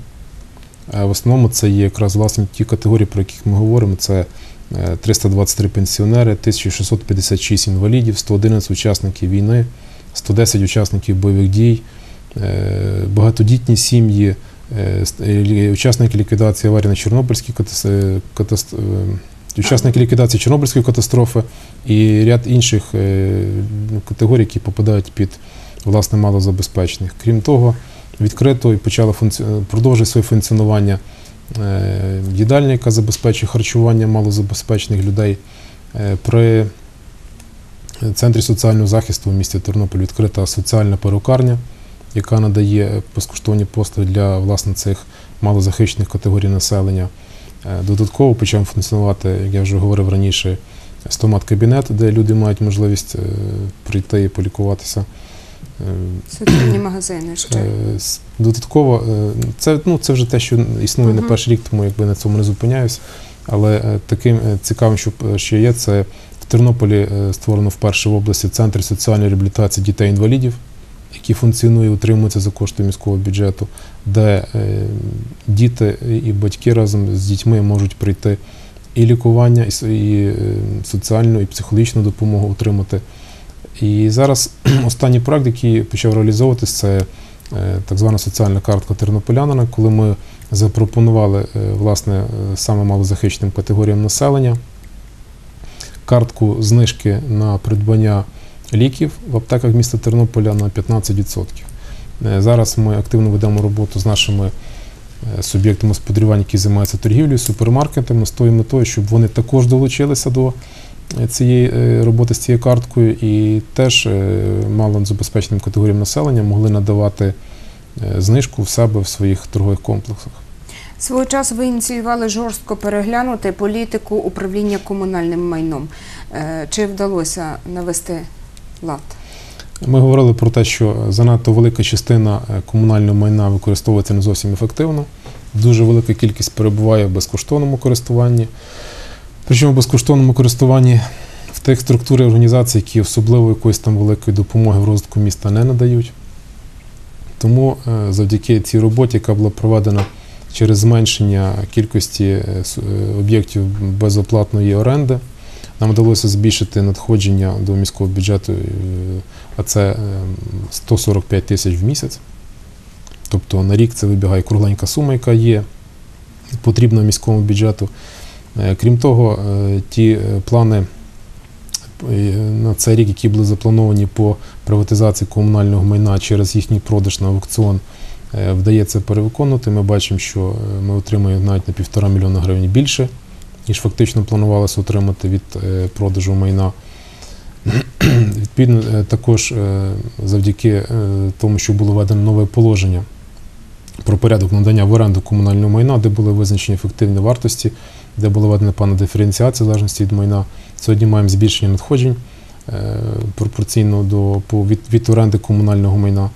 Е, В основному це є якраз власне ті категорії, про яких ми говоримо. Це е, 323 пенсіонери, 1656 інвалідів, 111 учасників війни, 110 учасників бойових дій, е, багатодітні сім'ї, е, е, учасники ліквідації аварії на Чорнобильській катас- е, катас- е, учасники ліквідації Чорнобильської катастрофи і ряд інших е, категорій, які попадають під власне малозабезпечених. Крім того, відкрито і почала функці... продовжує своє функціонування е, їдальня, яка забезпечує харчування малозабезпечених людей. Е, При центрі соціального захисту в місті Тернопіль відкрита соціальна перукарня, яка надає безкоштовні послуги для власне цих малозахищених категорій населення. Е, Додатково почав функціонувати, як я вже говорив раніше, стомат-кабінет, де люди мають можливість е, прийти і полікуватися. Е, Соціальні магазини ще. Е, Додатково, е, це, ну, це вже те, що існує не перший рік, тому якби на цьому не зупиняюсь. Але е, таким е, цікавим, що, що є, це в Тернополі е, створено вперше в області центр соціальної реабілітації дітей-інвалідів, який функціонує і утримується за кошти міського бюджету, де е, діти і батьки разом з дітьми можуть прийти і лікування, і, е, соціальну, і психологічну допомогу отримати. І зараз останній проект, який почав реалізовуватись, це е, так звана соціальна картка тернополянина, коли ми запропонували е, власне е, саме малозахищеним категоріям населення картку знижки на придбання ліків в аптеках міста Тернополя на 15%. Е, Зараз ми активно ведемо роботу з нашими суб'єктами господарювання, які займаються торгівлею, супермаркетами, з тою метою, щоб вони також долучилися до цієї е, роботи з цією карткою і теж е, малозабезпеченим категоріям населення могли надавати е, знижку в себе в своїх торгових комплексах. Свого часу ви ініціювали жорстко переглянути політику управління комунальним майном. Чи вдалося навести лад? Ми говорили про те, що занадто велика частина комунального майна використовується не зовсім ефективно. Дуже велика кількість перебуває в безкоштовному користуванні. Причому в безкоштовному користуванні в тих структур організацій, які особливо якоїсь там великої допомоги в розвитку міста не надають. Тому е, завдяки цій роботі, яка була проведена через зменшення кількості е, е, об'єктів безоплатної оренди, нам вдалося збільшити надходження до міського бюджету, а це е, 145 тисяч в місяць. Тобто на рік це вибігає кругленька сума, яка є потрібна міському бюджету. Е, Крім того, е, ті е, плани на цей рік, які були заплановані по приватизації комунального майна через їхній продаж на аукціон, вдається перевиконувати. Ми бачимо, що ми отримуємо навіть на півтора мільйона гривень більше, ніж фактично планувалося отримати від продажу майна. Відповідно, також завдяки тому, що було введено нове положення про порядок надання в оренду комунального майна, де були визначені ефективні вартості, де була введена певна диференціація в залежності від майна. Сьогодні маємо збільшення надходжень е, пропорційно до по від, від оренди комунального майна.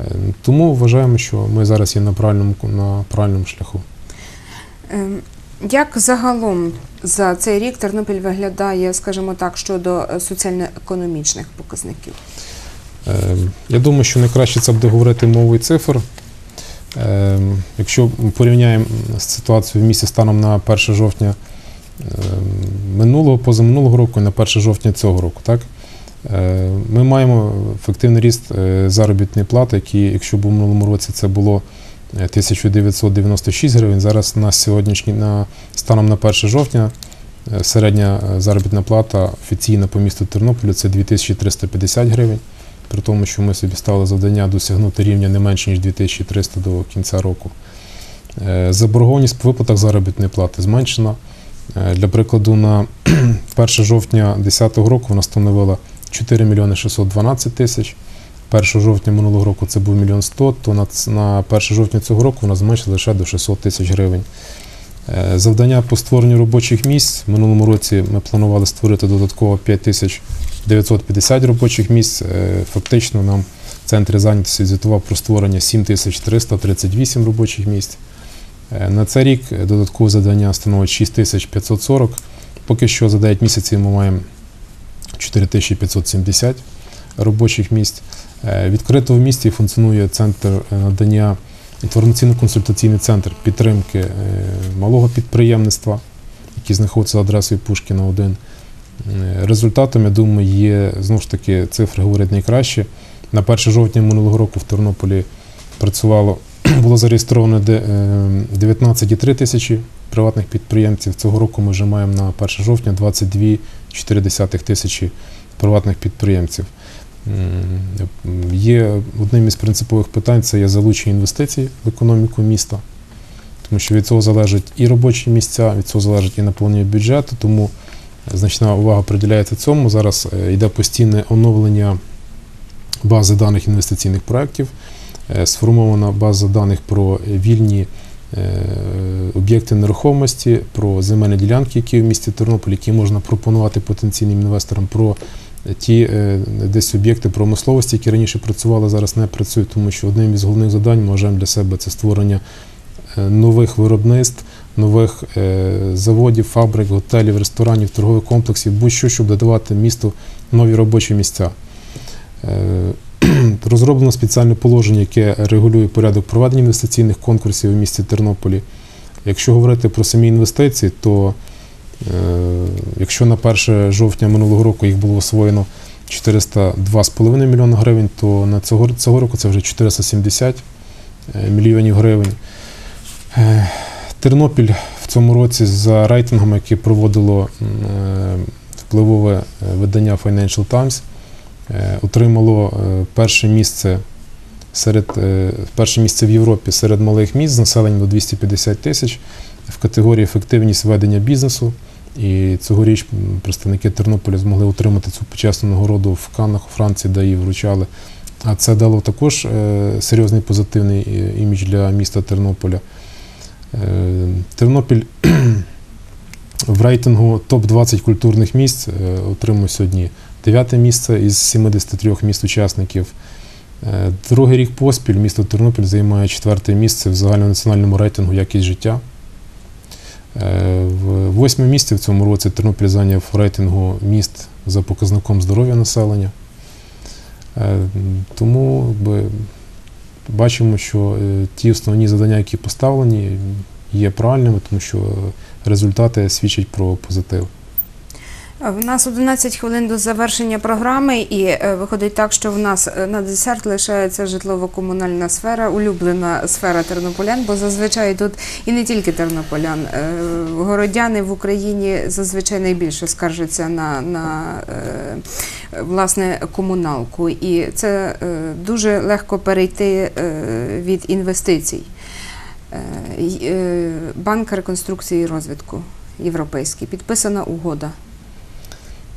Е, Тому вважаємо, що ми зараз є на правильному на правильному шляху. Ем, Як загалом за цей рік Тернопіль виглядає, скажімо так, щодо е, соціально-економічних показників? Е, Я думаю, що найкраще це буде говорити мовою цифр. Е, Якщо порівняємо ситуацію в місті станом на 1 жовтня е, минулого, позаминулого року і на 1 жовтня цього року, так? Е, Ми маємо ефективний ріст е, заробітної плати, який, якщо в минулому році це було е, 1996 гривень, зараз на сьогоднішній на станом на 1 жовтня е, середня е, заробітна плата офіційна по місту Тернополю це 2350 гривень при тому, що ми собі ставили завдання досягнути рівня не менше, ніж 2300 до кінця року. Е, Заборгованість по виплатах заробітної плати зменшена. Е, Для прикладу, на 1 жовтня 2010 року вона становила 4 мільйони 612 тисяч. 1 жовтня минулого року це був мільйон 100, то на, 1 жовтня цього року вона зменшила лише до 600 тисяч гривень. Е, Завдання по створенню робочих місць. В минулому році ми планували створити додатково 5 тисяч 950 робочих місць. Е, Фактично нам в центрі зайнятості звітував про створення 7338 робочих місць. Е, На цей рік додаткове завдання становить 6540. Поки що за 9 місяців ми маємо 4570 робочих місць. Е, Відкрито в місті функціонує центр надання інформаційно-консультаційний центр підтримки малого підприємництва, який знаходиться за адресою Пушкіна 1. Е, Результатом, я думаю, є знову ж таки цифри говорять найкраще. На 1 жовтня минулого року в Тернополі працювало було зареєстровано е, 19,3 тисячі приватних підприємців. Цього року ми вже маємо на 1 жовтня 22,4 тисячі приватних підприємців. Є одним із принципових питань це є залучення інвестицій в економіку міста, тому що від цього залежать і робочі місця, від цього залежить і наповнення бюджету, тому значна увага приділяється цьому. Зараз е, йде постійне оновлення бази даних інвестиційних проєктів. Е, Сформована база даних про вільні е, об'єкти нерухомості, про земельні ділянки, які в місті Тернопіль, які можна пропонувати потенційним інвесторам, про ті десь об'єкти промисловості, які раніше працювали, зараз не працюють, тому що одним із головних завдань ми вважаємо для себе це створення нових виробництв, нових е, заводів, фабрик, готелів, ресторанів, торгових комплексів, будь-що, щоб додавати місту нові робочі місця. Е, Розроблено спеціальне положення, яке регулює порядок проведення інвестиційних конкурсів у місті Тернополі. Якщо говорити про самі інвестиції, то е, якщо на 1 жовтня минулого року їх було освоєно 402,5 мільйона гривень, то на цього, цього року це вже 470 е, мільйонів гривень. Тернопіль в цьому році за рейтингами, які проводило е, впливове е, видання Financial Times, е, отримало перше місце серед перше місце в Європі серед малих міст з населенням до 250 тисяч в категорії ефективність ведення бізнесу. І цьогоріч представники Тернополя змогли отримати цю почесну нагороду в Каннах у Франції, де її вручали. А це дало також серйозний позитивний імідж для міста Тернополя. Е, Тернопіль в рейтингу топ-20 культурних місць е, отримує сьогодні дев'яте місце із 73 міст-учасників. Е, Другий рік поспіль місто Тернопіль займає четверте місце в загальнонаціональному рейтингу якість життя. В восьме місце в цьому році Тернопіль зайняв рейтингу міст за показником здоров'я населення. Тому якби, бачимо, що е, ті основні завдання, які поставлені, є правильними, тому що результати свідчать про позитив. В нас 11 хвилин до завершення програми, і е, виходить так, що в нас е, на десерт лишається житлово-комунальна сфера, улюблена сфера тернополян, бо зазвичай тут і не тільки тернополян, е, городяни в Україні зазвичай найбільше скаржаться на, на власне комуналку. І це дуже легко перейти від інвестицій. Банк реконструкції і розвитку європейський, підписана угода.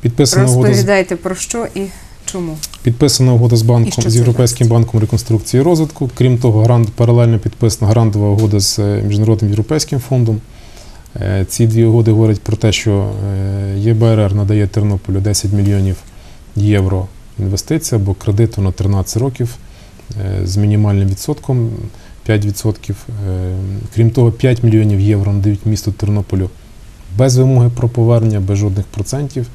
Підписана угода Розповідайте про що і чому. Підписана угода з І банком з це Європейським банком реконструкції і розвитку. Крім того, грант паралельно підписана грантова угода з е, Міжнародним європейським фондом. Е, Ці дві угоди говорять про те, що е, єБРР надає Тернополю 10 мільйонів євро інвестицій або кредиту на 13 років е, з мінімальним відсотком 5%. Е, Крім того, 5 мільйонів євро надають місту Тернополю без вимоги про повернення, без жодних процентів.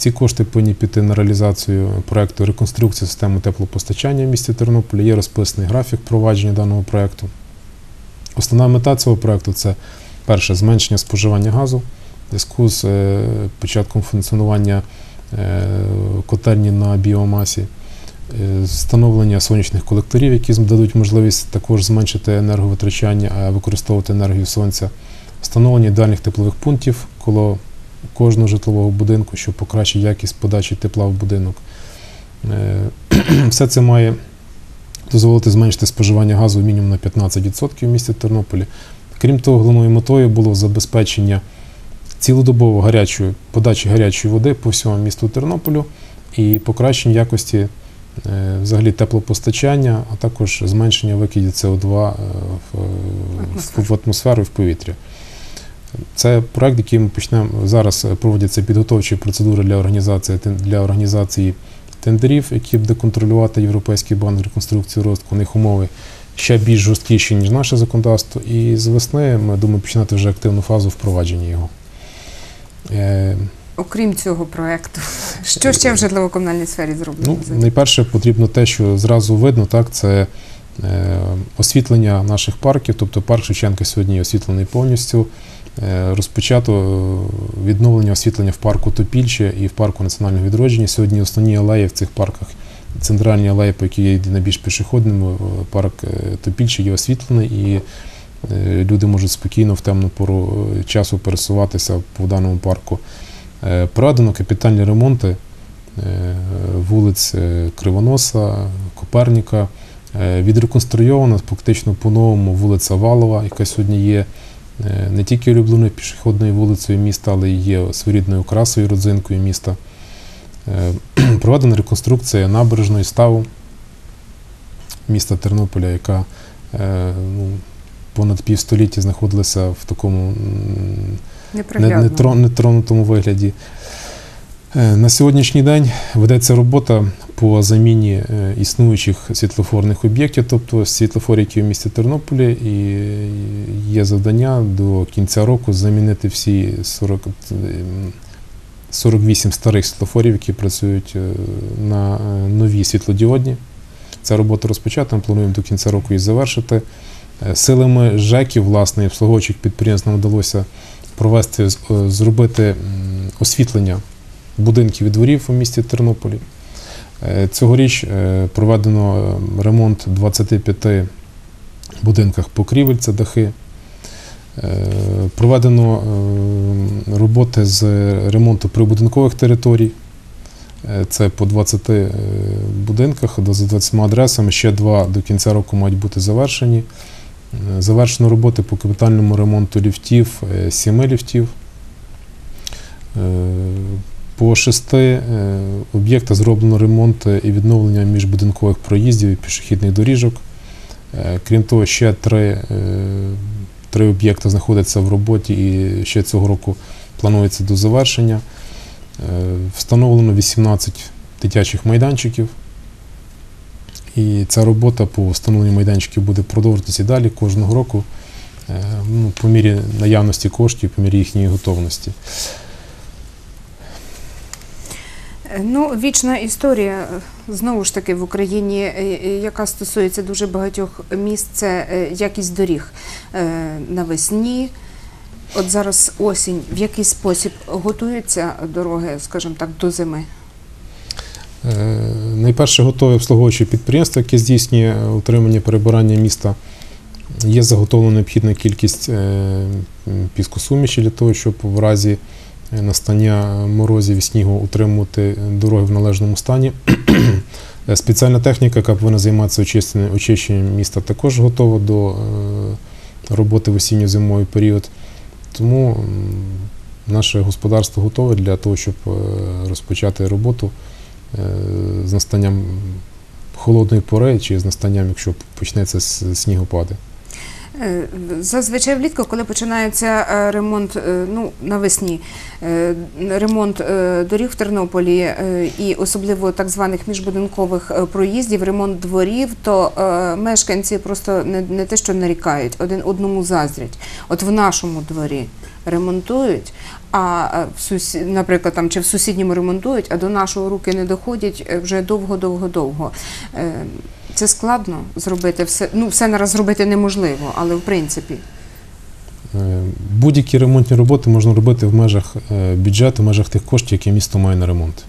Ці кошти повинні піти на реалізацію проекту реконструкції системи теплопостачання в місті Тернополі. Є розписаний графік провадження даного проекту. Основна мета цього проекту це перше зменшення споживання газу в зв'язку з е, початком функціонування е, котельні на біомасі, е, встановлення сонячних колекторів, які дадуть можливість також зменшити енерговитрачання, використовувати енергію сонця, встановлення ідеальних теплових пунктів коло кожного житлового будинку, щоб покращити якість подачі тепла в будинок. Е, Все це має дозволити зменшити споживання газу мінімум на 15% в місті Тернополі. Крім того, головною метою було забезпечення цілодобово гарячої подачі гарячої води по всьому місту Тернополю і покращення якості е, взагалі теплопостачання, а також зменшення викидів СО2 е, в, атмосферу і в повітря. Це проект, який ми почнемо зараз е, проводяться підготовчі процедури для організації для організації тендерів, які буде контролювати Європейський банк реконструкції розвитку. У них умови ще більш жорсткіші, ніж наше законодавство. І з весни ми думаємо починати вже активну фазу впровадження його. Е, Окрім цього проекту, що ще в житлово-комунальній сфері зроблено? Ну, найперше потрібно те, що зразу видно, так, це е, освітлення наших парків. Тобто парк Шевченка сьогодні освітлений повністю. Е, розпочато е, відновлення освітлення в парку Топільче і в парку національного відродження. Сьогодні основні алеї в цих парках центральні алеї, по які є найбільш пішохідними, е, парк Топільче є освітлений і люди можуть спокійно в темну пору часу пересуватися по даному парку. Е, капітальні ремонти вулиць Кривоноса, Коперніка. Відреконструйована фактично по-новому вулиця Валова, яка сьогодні є не тільки улюбленою пішохідною вулицею міста, але й є своєрідною красою, родзинкою міста. Е, Проведена реконструкція набережної ставу міста Тернополя, яка е, ну, понад півстоліття знаходилася в такому нетронутому вигляді. Е, На сьогоднішній день ведеться робота по заміні е, існуючих світлофорних об'єктів, тобто світлофорів, які в місті Тернополі, і є завдання до кінця року замінити всі 40, е, 48 старих світлофорів, які працюють е, на е, нові світлодіодні. Ця робота розпочата, ми плануємо до кінця року її завершити. Е, Силами ЖЕКів, власне, і обслуговуючих підприємств нам вдалося провести, е, зробити освітлення будинків і дворів у місті Тернополі. Е, Цьогоріч е, проведено е, ремонт 25 будинках покрівель, це дахи. Е, Проведено е, роботи з ремонту прибудинкових територій. Е, Це по 20 е, будинках, за 20 адресами. Ще два до кінця року мають бути завершені. Завершено роботи по капітальному ремонту ліфтів, сіми ліфтів. По шести об'єктах зроблено ремонт і відновлення міжбудинкових проїздів і пішохідних доріжок. Крім того, ще три, три об'єкти знаходяться в роботі і ще цього року планується до завершення. Е, Встановлено 18 дитячих майданчиків. І ця робота по встановленню майданчиків буде продовжуватися далі кожного року е, ну, по мірі наявності коштів, по мірі їхньої готовності. Ну, вічна історія знову ж таки в Україні, е, е, яка стосується дуже багатьох міст, це е, якість доріг навесні. От зараз осінь. В який спосіб готуються дороги, скажімо так, до зими? Найперше готове обслуговуюче підприємство, яке здійснює утримання перебирання міста. Є заготовлена необхідна кількість піскосуміші для того, щоб в разі настання морозів і снігу утримувати дороги в належному стані. Е, Спеціальна техніка, яка повинна займатися очищенням, міста, також готова до е, роботи в осінньо-зимовий період. Тому наше господарство готове для того, щоб е, розпочати роботу е, з настанням холодної пори чи з настанням, якщо почнеться снігопади. Е, Зазвичай влітку, коли починається е, ремонт е, ну, навесні, ремонт доріг в Тернополі і особливо так званих міжбудинкових проїздів, ремонт дворів, то мешканці просто не, не те, що нарікають, один одному заздрять. От в нашому дворі ремонтують, а в сусі... наприклад, там чи в сусідньому ремонтують, а до нашого руки не доходять вже довго-довго-довго. Це складно зробити все. Ну, все нараз зробити неможливо, але в принципі. Е, Будь-які ремонтні роботи можна робити в межах е, бюджету, в межах тих коштів, які місто має на ремонт.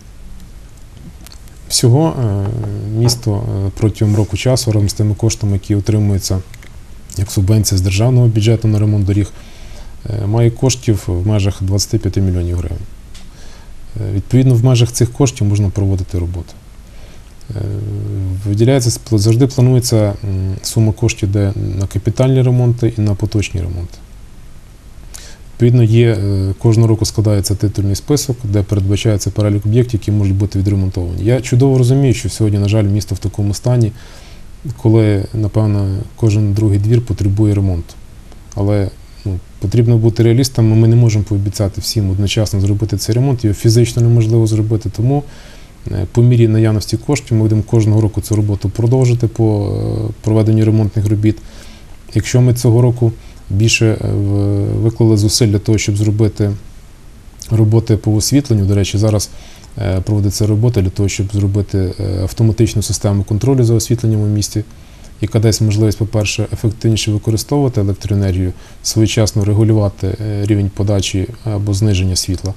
Всього е, місто протягом року часу разом з тими коштами, які отримуються як субвенція з державного бюджету на ремонт доріг, має коштів в межах 25 мільйонів гривень. Відповідно, в межах цих коштів можна проводити роботи. Виділяється завжди планується сума коштів де на капітальні ремонти і на поточні ремонти. Відповідно, є е, кожного року складається титульний список, де передбачається перелік об'єктів, які можуть бути відремонтовані. Я чудово розумію, що сьогодні, на жаль, місто в такому стані, коли, напевно, кожен другий двір потребує ремонту. Але ну, потрібно бути реалістами. Ми не можемо пообіцяти всім одночасно зробити цей ремонт, його фізично неможливо зробити. Тому по мірі наявності коштів ми будемо кожного року цю роботу продовжити по е, проведенню ремонтних робіт. Якщо ми цього року більше е, виклали зусиль для того, щоб зробити роботи по освітленню, до речі, зараз е, проводиться робота для того, щоб зробити е, автоматичну систему контролю за освітленням у місті, яка дасть можливість, по-перше, ефективніше використовувати електроенергію, своєчасно регулювати е, рівень подачі або зниження світла.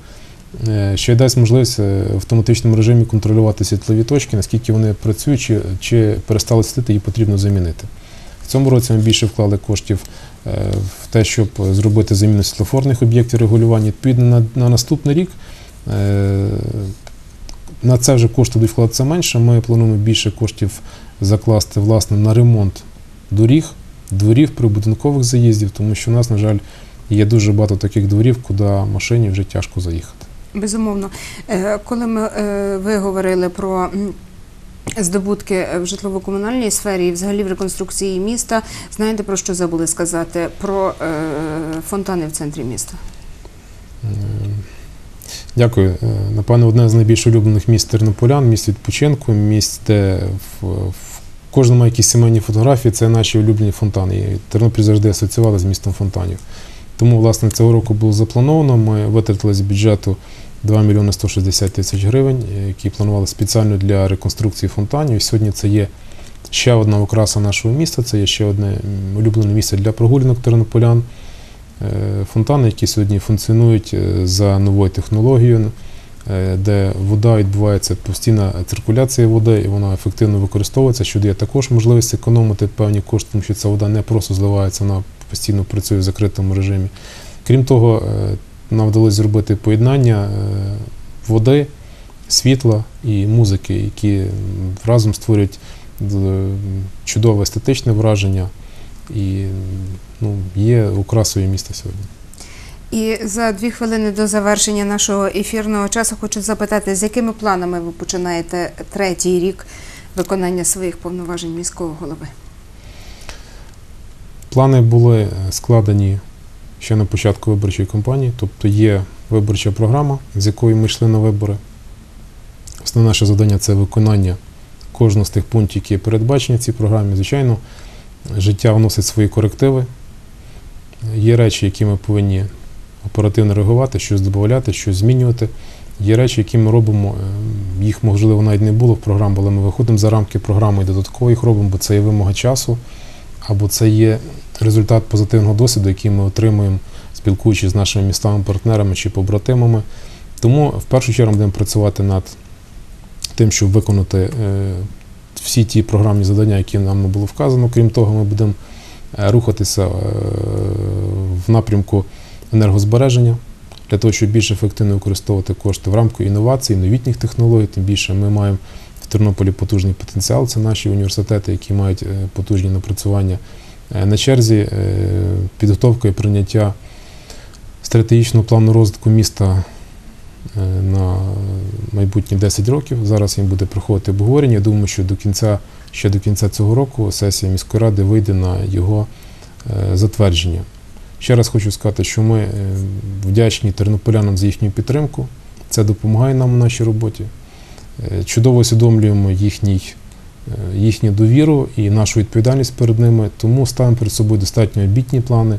Е, що й дасть можливість е, в автоматичному режимі контролювати світлові точки, наскільки вони працюють, чи, чи перестали світити, і потрібно замінити. В цьому році ми більше вклали коштів е, в те, щоб зробити заміну світлофорних об'єктів регулювання. Відповідно, на, на наступний рік на це вже кошти будуть вкладатися менше. Ми плануємо більше коштів закласти власне на ремонт доріг, дворів прибудинкових заїздів, тому що у нас, на жаль, є дуже багато таких дворів, куди машині вже тяжко заїхати. Безумовно, Е, коли ми е, ви говорили про здобутки в житлово-комунальній сфері і взагалі в реконструкції міста, знаєте про що забули сказати? Про е, фонтани в центрі міста. Дякую. Напевно, одне з найбільш улюблених місць тернополян, місць відпочинку, місць, де в, в кожному якісь сімейні фотографії, це наші улюблені фонтани. Тернопіль завжди асоціювали з містом фонтанів. Тому, власне, цього року було заплановано. Ми витратили з бюджету 2 мільйони 160 тисяч гривень, які планували спеціально для реконструкції фонтанів. І сьогодні це є ще одна окраса нашого міста, це є ще одне улюблене місце для прогулянок тернополян. Е, Фонтани, які сьогодні функціонують е, за новою технологією, е, де вода відбувається постійна циркуляція води, і вона ефективно використовується, що дає також можливість економити певні кошти, тому що ця вода не просто зливається, вона постійно працює в закритому режимі. Крім того, е, нам вдалося зробити поєднання е, води, світла і музики, які разом створюють е, чудове естетичне враження і ну, є окрасою міста сьогодні. І за дві хвилини до завершення нашого ефірного часу хочу запитати, з якими планами ви починаєте третій рік виконання своїх повноважень міського голови? Плани були е, складені ще на початку виборчої кампанії, тобто є виборча програма, з якою ми йшли на вибори. Основне наше завдання це виконання кожного з тих пунктів, які передбачені в цій програмі. Звичайно, життя вносить свої корективи. Є речі, які ми повинні оперативно реагувати, щось додати, щось змінювати. Є речі, які ми робимо, е, їх можливо навіть не було в програмі, але ми виходимо за рамки програми і додатково їх робимо, бо це є вимога часу, або це є результат позитивного досвіду, який ми отримуємо, спілкуючись з нашими містами-партнерами чи побратимами. Тому в першу чергу будемо працювати над тим, щоб виконати е, всі ті програмні завдання, які нам було вказано. Крім того, ми будемо е, рухатися е, в напрямку енергозбереження для того, щоб більш ефективно використовувати кошти в рамку інновацій, новітніх технологій. Тим більше ми маємо в Тернополі потужний потенціал. Це наші університети, які мають потужні напрацювання. Е, На черзі е, підготовка і прийняття стратегічного плану розвитку міста е, на майбутні 10 років. Зараз їм буде проходити обговорення. Думаю, що до кінця, ще до кінця цього року сесія міської ради вийде на його затвердження. Ще раз хочу сказати, що ми вдячні тернополянам за їхню підтримку. Це допомагає нам у нашій роботі. Чудово усвідомлюємо їхній, їхню довіру і нашу відповідальність перед ними. Тому ставимо перед собою достатньо обітні плани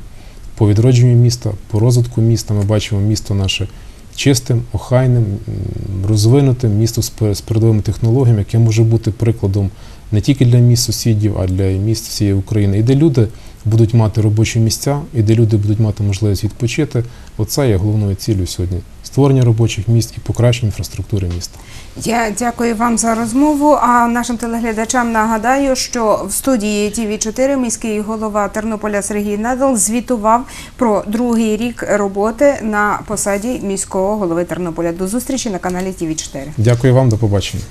по відродженню міста, по розвитку міста. Ми бачимо місто наше чистим, охайним, розвинутим, місто з передовими технологіями, яке може бути прикладом не тільки для міст сусідів, а для міст всієї України. І де люди будуть мати робочі місця, і де люди будуть мати можливість відпочити. Оце є головною цілею сьогодні створення робочих місць і покращення інфраструктури міста. Я дякую вам за розмову. А нашим телеглядачам нагадаю, що в студії ТВ 4 міський голова Тернополя Сергій Надал звітував про другий рік роботи на посаді міського голови Тернополя. До зустрічі на каналі ТВ 4 Дякую вам, до побачення.